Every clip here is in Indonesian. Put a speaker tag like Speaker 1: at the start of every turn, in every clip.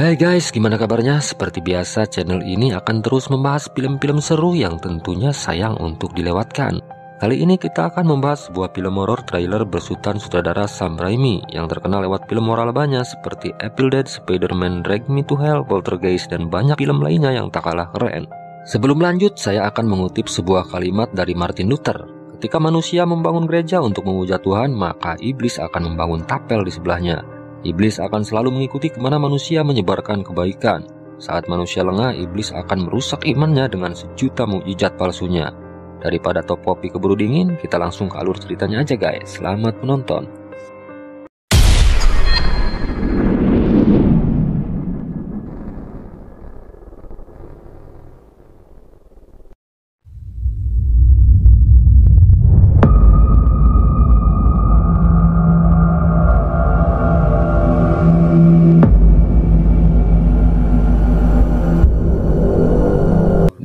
Speaker 1: Hai guys, gimana kabarnya? Seperti biasa, channel ini akan terus membahas film-film seru yang tentunya sayang untuk dilewatkan. Kali ini kita akan membahas sebuah film horor trailer bersutan sutradara Sam Raimi yang terkenal lewat film moral banyak seperti Evil Dead, Spider-Man, Drag Me to Hell, Poltergeist, dan banyak film lainnya yang tak kalah keren. Sebelum lanjut, saya akan mengutip sebuah kalimat dari Martin Luther. Ketika manusia membangun gereja untuk memuja Tuhan, maka iblis akan membangun tapel di sebelahnya. Iblis akan selalu mengikuti ke mana manusia menyebarkan kebaikan. Saat manusia lengah, iblis akan merusak imannya dengan sejuta mujizat palsunya. Daripada topopi keburu dingin, kita langsung ke alur ceritanya aja guys. Selamat menonton.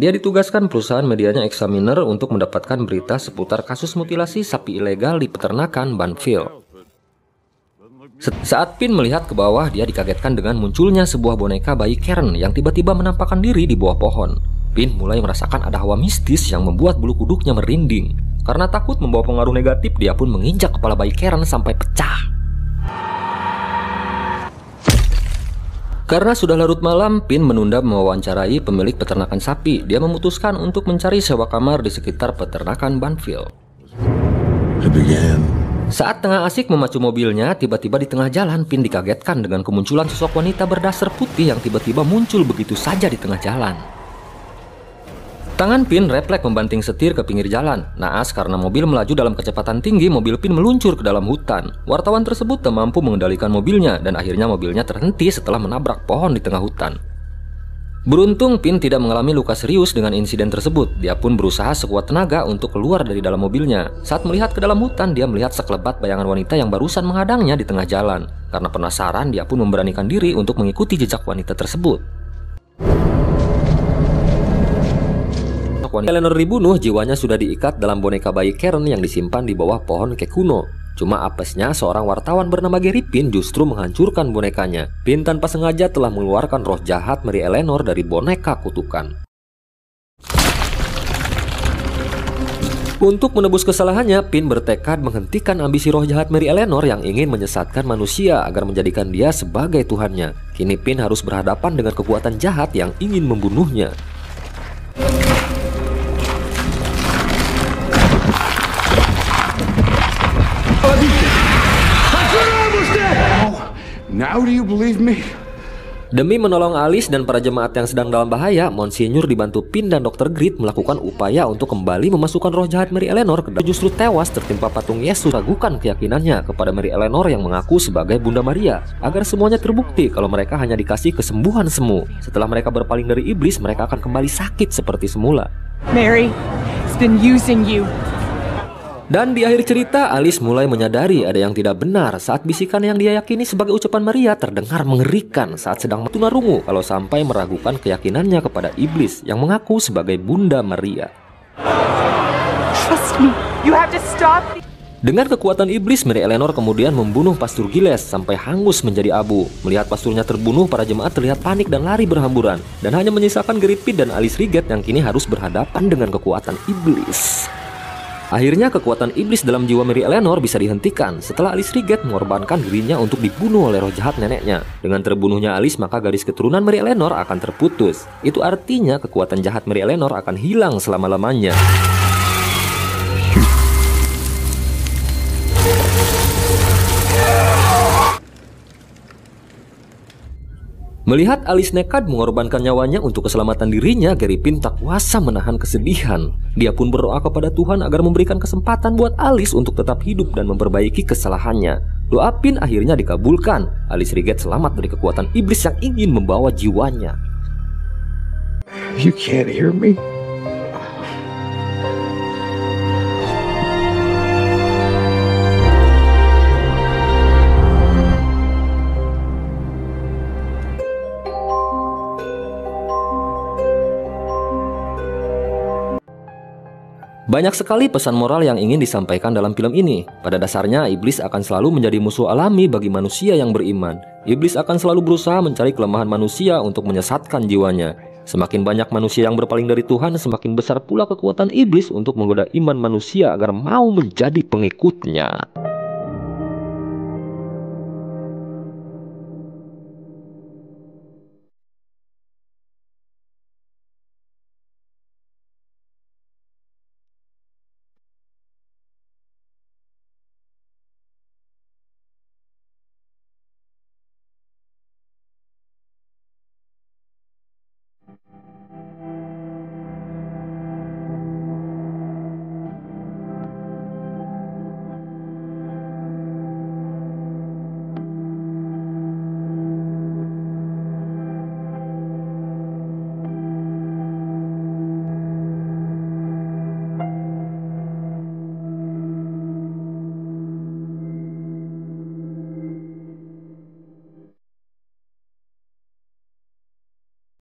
Speaker 1: Dia ditugaskan perusahaan medianya Examiner untuk mendapatkan berita seputar kasus mutilasi sapi ilegal di peternakan Banfield. Saat Pin melihat ke bawah, dia dikagetkan dengan munculnya sebuah boneka bayi Karen yang tiba-tiba menampakkan diri di bawah pohon. Pin mulai merasakan ada hawa mistis yang membuat bulu kuduknya merinding. Karena takut membawa pengaruh negatif, dia pun menginjak kepala bayi Karen sampai pecah. Karena sudah larut malam, Pin menunda mewawancarai pemilik peternakan sapi. Dia memutuskan untuk mencari sewa kamar di sekitar peternakan Banfield. Saat tengah asik memacu mobilnya, tiba-tiba di tengah jalan Pin dikagetkan dengan kemunculan sosok wanita berdasar putih yang tiba-tiba muncul begitu saja di tengah jalan. Tangan Pin refleks membanting setir ke pinggir jalan. Naas karena mobil melaju dalam kecepatan tinggi, mobil Pin meluncur ke dalam hutan. Wartawan tersebut tak mampu mengendalikan mobilnya dan akhirnya mobilnya terhenti setelah menabrak pohon di tengah hutan. Beruntung Pin tidak mengalami luka serius dengan insiden tersebut. Dia pun berusaha sekuat tenaga untuk keluar dari dalam mobilnya. Saat melihat ke dalam hutan, dia melihat sekelebat bayangan wanita yang barusan menghadangnya di tengah jalan. Karena penasaran, dia pun memberanikan diri untuk mengikuti jejak wanita tersebut. Wanita Eleanor dibunuh, jiwanya sudah diikat dalam boneka bayi Karen yang disimpan di bawah pohon kekuno. Cuma apesnya seorang wartawan bernama Gary Pin justru menghancurkan bonekanya. Pin tanpa sengaja telah mengeluarkan roh jahat Mary Eleanor dari boneka kutukan. Untuk menebus kesalahannya, Pin bertekad menghentikan ambisi roh jahat Mary Eleanor yang ingin menyesatkan manusia agar menjadikan dia sebagai Tuhannya. Kini Pin harus berhadapan dengan kekuatan jahat yang ingin membunuhnya. Now do you believe me? Demi menolong Alice dan para jemaat yang sedang dalam bahaya, Monsinyur dibantu Pin dan Dr. Grit melakukan upaya untuk kembali memasukkan roh jahat Mary Eleanor ke justru tewas tertimpa patung Yesus ragukan keyakinannya kepada Mary Eleanor yang mengaku sebagai Bunda Maria agar semuanya terbukti kalau mereka hanya dikasih kesembuhan semu. Setelah mereka berpaling dari iblis, mereka akan kembali sakit seperti semula. Mary, it's been using you. Dan di akhir cerita, Alice mulai menyadari ada yang tidak benar saat bisikan yang dia yakini sebagai ucapan Maria terdengar mengerikan saat sedang tunarungu kalau sampai meragukan keyakinannya kepada iblis yang mengaku sebagai Bunda Maria. Trust me, you have to stop. Dengan kekuatan iblis, Mary Eleanor kemudian membunuh Pastor Giles sampai hangus menjadi abu. Melihat pasturnya terbunuh, para jemaat terlihat panik dan lari berhamburan. Dan hanya menyisakan Geripit dan Alice Riget yang kini harus berhadapan dengan kekuatan iblis. Akhirnya kekuatan iblis dalam jiwa Mary Eleanor bisa dihentikan setelah Alice Riget mengorbankan dirinya untuk dibunuh oleh roh jahat neneknya. Dengan terbunuhnya Alice maka garis keturunan Mary Eleanor akan terputus. Itu artinya kekuatan jahat Mary Eleanor akan hilang selama-lamanya. Melihat Alice nekat mengorbankan nyawanya untuk keselamatan dirinya, Gary Pin tak kuasa menahan kesedihan. Dia pun berdoa kepada Tuhan agar memberikan kesempatan buat Alice untuk tetap hidup dan memperbaiki kesalahannya. Doa Pin akhirnya dikabulkan. Alice Riget selamat dari kekuatan iblis yang ingin membawa jiwanya. You can't hear me? Banyak sekali pesan moral yang ingin disampaikan dalam film ini. Pada dasarnya, iblis akan selalu menjadi musuh alami bagi manusia yang beriman. Iblis akan selalu berusaha mencari kelemahan manusia untuk menyesatkan jiwanya. Semakin banyak manusia yang berpaling dari Tuhan, semakin besar pula kekuatan iblis untuk menggoda iman manusia agar mau menjadi pengikutnya.